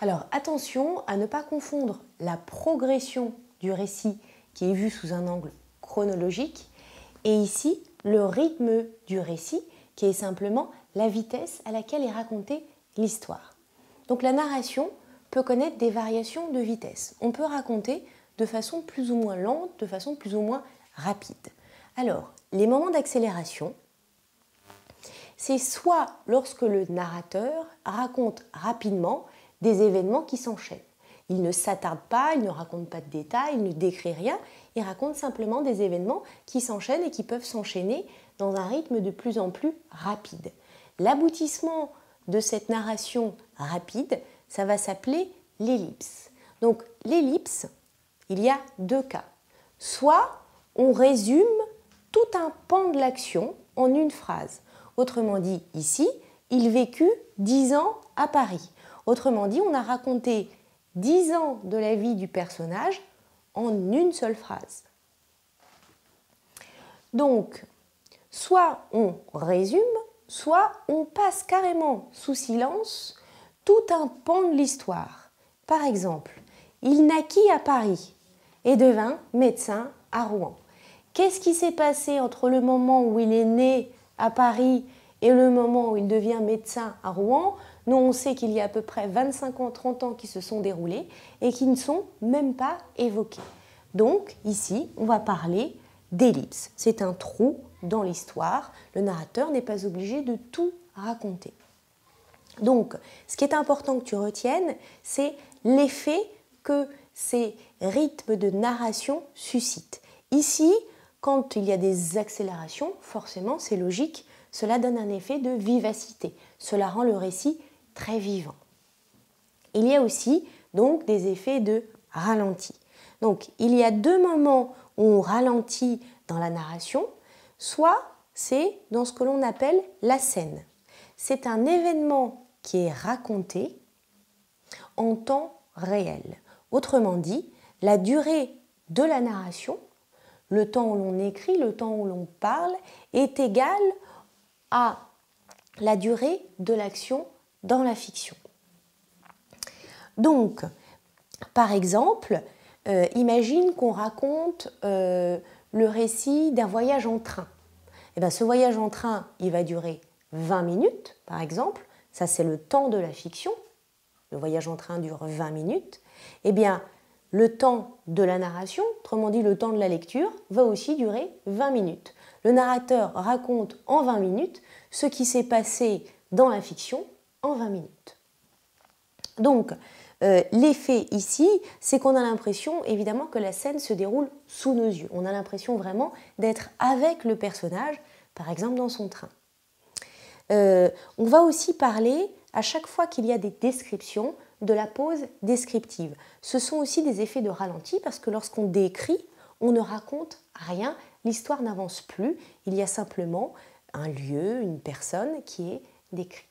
Alors attention à ne pas confondre la progression du récit qui est vu sous un angle chronologique et ici le rythme du récit qui est simplement la vitesse à laquelle est racontée l'histoire. Donc la narration peut connaître des variations de vitesse. On peut raconter de façon plus ou moins lente, de façon plus ou moins rapide. Alors, les moments d'accélération, c'est soit lorsque le narrateur raconte rapidement des événements qui s'enchaînent. Il ne s'attarde pas, il ne raconte pas de détails, il ne décrit rien, il raconte simplement des événements qui s'enchaînent et qui peuvent s'enchaîner dans un rythme de plus en plus rapide. L'aboutissement de cette narration rapide, ça va s'appeler l'ellipse. Donc l'ellipse, il y a deux cas. Soit on résume tout un pan de l'action en une phrase. Autrement dit, ici, il vécut dix ans à Paris. Autrement dit, on a raconté dix ans de la vie du personnage en une seule phrase. Donc, soit on résume, soit on passe carrément sous silence tout un pan de l'histoire. Par exemple, il naquit à Paris et devint médecin à Rouen. Qu'est-ce qui s'est passé entre le moment où il est né à Paris et le moment où il devient médecin à Rouen? Nous, on sait qu'il y a à peu près 25 ans, 30 ans qui se sont déroulés et qui ne sont même pas évoqués. Donc, ici, on va parler d'ellipse. C'est un trou dans l'histoire. Le narrateur n'est pas obligé de tout raconter. Donc, ce qui est important que tu retiennes, c'est l'effet que ces rythmes de narration suscitent. Ici, quand il y a des accélérations, forcément, c'est logique, cela donne un effet de vivacité. Cela rend le récit très vivant. Il y a aussi donc des effets de ralenti. Donc, il y a deux moments où on ralentit dans la narration, soit c'est dans ce que l'on appelle la scène. C'est un événement qui est raconté en temps réel. Autrement dit, la durée de la narration, le temps où l'on écrit, le temps où l'on parle, est égal à la durée de l'action dans la fiction. Donc, par exemple, euh, imagine qu'on raconte euh, le récit d'un voyage en train. Et eh bien, ce voyage en train, il va durer 20 minutes, par exemple. Ça, c'est le temps de la fiction. Le voyage en train dure 20 minutes. Eh bien, le temps de la narration, autrement dit le temps de la lecture, va aussi durer 20 minutes. Le narrateur raconte en 20 minutes ce qui s'est passé dans la fiction en 20 minutes. Donc, euh, l'effet ici, c'est qu'on a l'impression évidemment que la scène se déroule sous nos yeux. On a l'impression vraiment d'être avec le personnage, par exemple dans son train. Euh, on va aussi parler, à chaque fois qu'il y a des descriptions, de la pause descriptive. Ce sont aussi des effets de ralenti parce que lorsqu'on décrit, on ne raconte rien, l'histoire n'avance plus, il y a simplement un lieu, une personne qui est décrit.